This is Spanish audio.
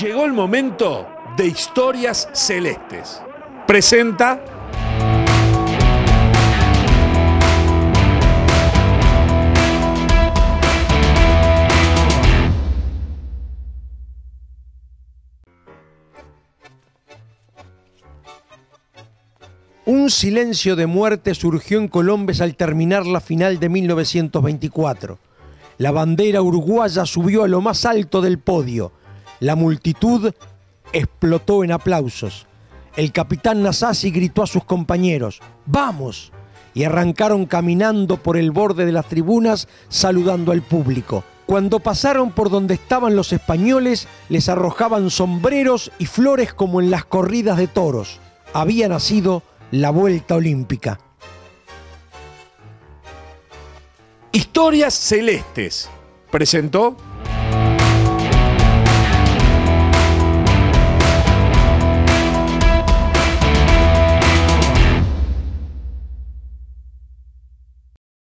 Llegó el momento de historias celestes. Presenta. Un silencio de muerte surgió en Colombes al terminar la final de 1924. La bandera uruguaya subió a lo más alto del podio. La multitud explotó en aplausos. El capitán Nasasi gritó a sus compañeros, ¡Vamos! y arrancaron caminando por el borde de las tribunas saludando al público. Cuando pasaron por donde estaban los españoles, les arrojaban sombreros y flores como en las corridas de toros. Había nacido la vuelta olímpica. Historias celestes. Presentó